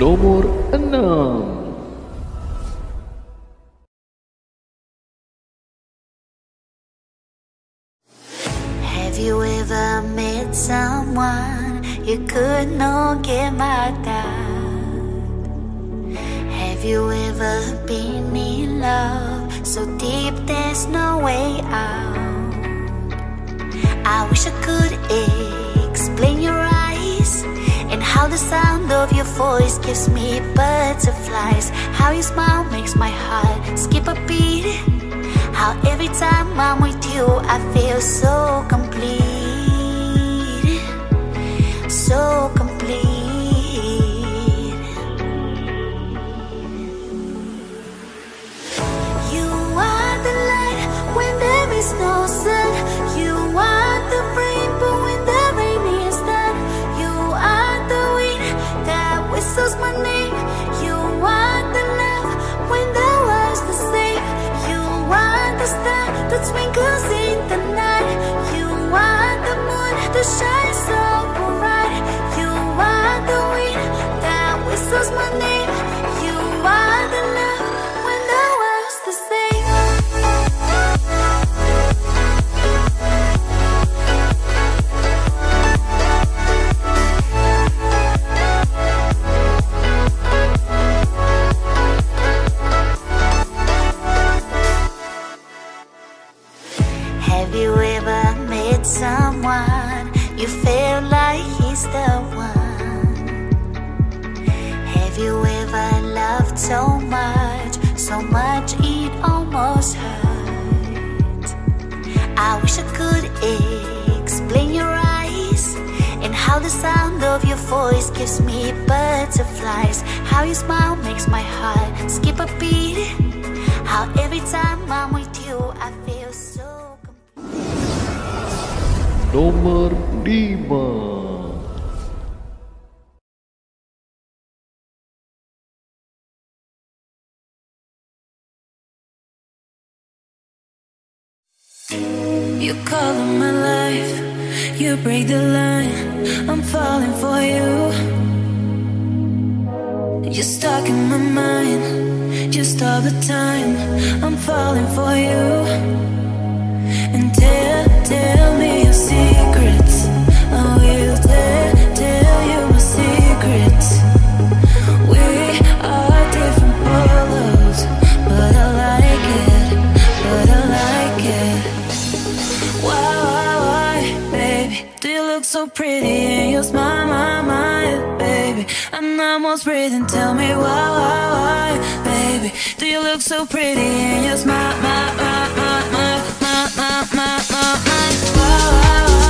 Nomor enam. Have you ever met someone you could not get mad at? Have you ever been in love so deep there's no way out? I wish I could explain your how the sound of your voice gives me butterflies. How your smile makes my heart skip a beat. How every time I'm with you, I feel so complete. So complete. I wish I could explain your eyes and how the sound of your voice gives me butterflies. How your smile makes my heart skip a beat. How every time I'm with you, I feel so complete. Nomor lima. You color my life, you break the line. I'm falling for you. You're stuck in my mind, just all the time. I'm falling for you. And tell, almost breathing. Tell me why, why, why, baby? Do you look so pretty and you smile, my, my, my, my, my, my, my, my, my?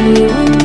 you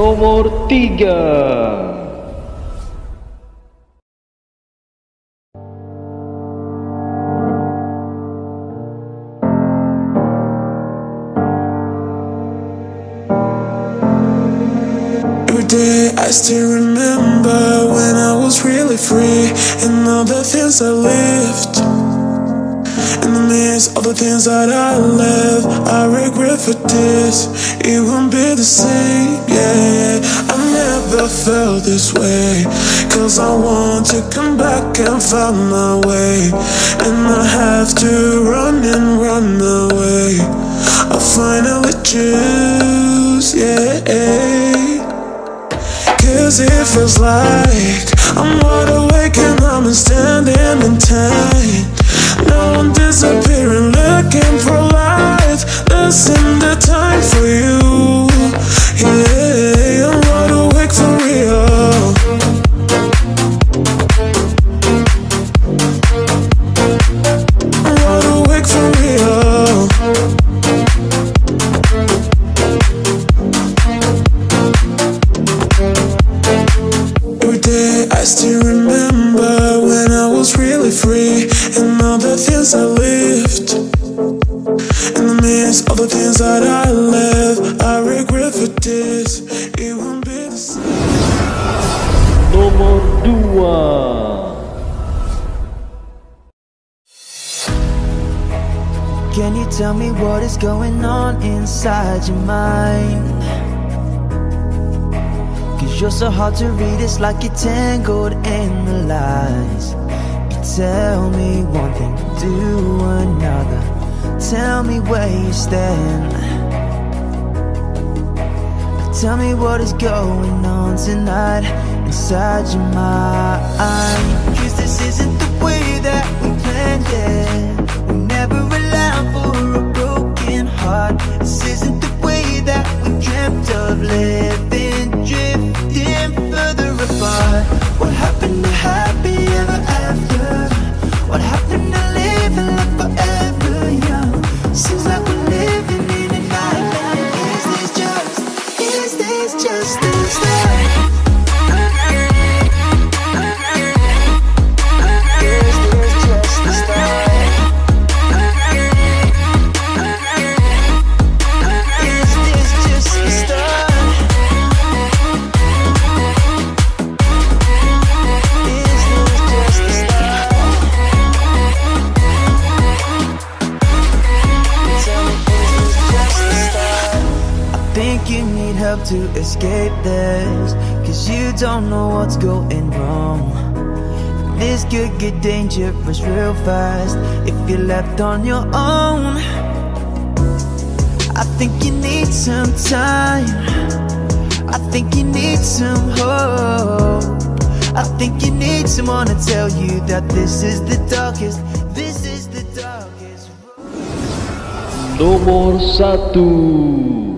Nomor tiga. Every day I still remember when I was really free and all the things I lived. In the midst of the things that I left, I regret for this. It won't be the same, yeah. I never felt this way. Cause I want to come back and find my way. And I have to run and run away. I finally choose, yeah. Cause it feels like I'm wide awake and I'm standing in time. Now I'm disappearing, looking for life. This ain't I left, I regret for this. It won't be the same. Nomor dua. Can you tell me what is going on inside your mind? Cause you're so hard to read, it's like you're tangled in the lies. You tell me one thing, do another. Tell me where you stand. Tell me what is going on tonight inside your mind. Cause this isn't the way that we planned it. We never allow for a broken heart. This isn't need help to escape this. Cause you don't know what's going wrong. This could get dangerous real fast if you're left on your own. I think you need some time. I think you need some hope. I think you need someone to tell you that this is the darkest, this is the darkest. Nomor satu.